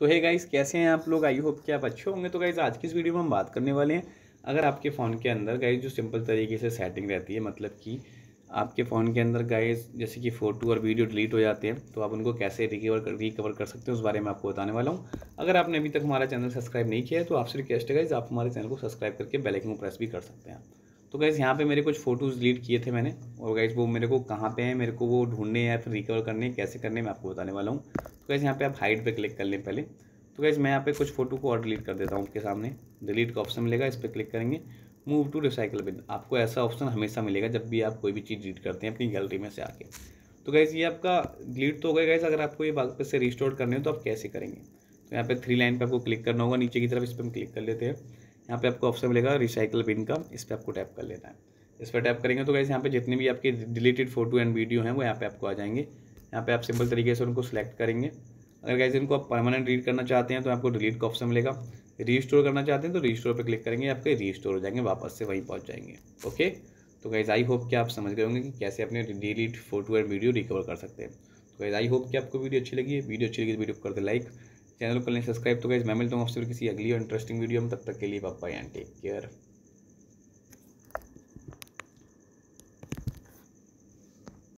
तो है गाइज़ कैसे हैं आप लोग? आई होप कि आप अच्छे होंगे। तो गाइज़ आज की इस वीडियो में हम बात करने वाले हैं, अगर आपके फ़ोन के अंदर गाइज़ जो सिंपल तरीके से सेटिंग रहती है मतलब कि आपके फ़ोन के अंदर गाइज़ जैसे कि फ़ोटो और वीडियो डिलीट हो जाते हैं तो आप उनको कैसे रिकवर कर रिकवर कर सकते हैं, उस बारे में आपको बताने वाला हूँ। अगर आपने अभी तक हमारा चैनल सब्सक्राइब नहीं किया है तो आपसे रिक्वेस्ट है गाइज़ आप हमारे चैनल को सब्सक्राइब करके बेलाइकन को प्रेस भी कर सकते हैं तो गाइज़ यहाँ पे मेरे कुछ फ़ोटोज़ डिलीट किए थे मैंने, और गाइज़ वो मेरे को कहाँ पे हैं, मेरे को वो ढूँढने या फिर रिकवर करने, कैसे करने, मैं आपको बताने वाला हूँ। तो गाइज़ यहाँ पे आप हाइड पे क्लिक कर लें पहले। तो गाइज़ मैं यहाँ पे कुछ फ़ोटो को और डिलीट कर देता हूँ आपके सामने। डिलीट का ऑप्शन मिलेगा, इस पर क्लिक करेंगे। मूव टू रिसाइकल बिन आपको ऐसा ऑप्शन हमेशा मिलेगा जब भी आप कोई भी चीज़ डिलीट करते हैं अपनी गैलरी में से आके। तो गाइज़ ये आपका डिलीट तो हो गया गाइज़ अगर आपको ये वापस से रिस्टोर करने हो तो आप कैसे करेंगे? तो यहाँ पे थ्री लाइन पे आपको क्लिक करना होगा, नीचे की तरफ़ इस पर हम क्लिक कर लेते हैं। यहाँ पे आपको ऑप्शन मिलेगा रिसाइकल बिन का, इस पर आपको टैप कर लेना है। इस पर टैप करेंगे तो गाइज़ यहाँ पे जितने भी आपके डिलीटेड फ़ोटो एंड वीडियो हैं, वो यहाँ पे आपको आ जाएँगे। यहाँ पे आप सिंपल तरीके से उनको सिलेक्ट करेंगे। अगर गाइज़ इनको आप परमानेंट डिलीट करना चाहते हैं तो आपको डिलीट का ऑप्शन मिलेगा। रीस्टोर करना चाहते हैं तो रीस्टोर पर क्लिक करेंगे, आपके रीस्टोर हो जाएँगे, वापस से वहीं पहुँच जाएँगे। ओके तो गाइज़ आई होप कि आप समझ गए होंगे कि कैसे अपने delete photo and video recover कर सकते हैं। तो गाइज़ आई होप कि आपको वीडियो अच्छी लगी है। वीडियो अच्छी लगी तो वीडियो कर दे लाइक चैनल को लें सब्सक्राइब तो गाइज़ मैं मिलता हूँ आपसे किसी अगली और इंटरेस्टिंग वीडियो में। तब तक के लिए पापा एंड टेक केयर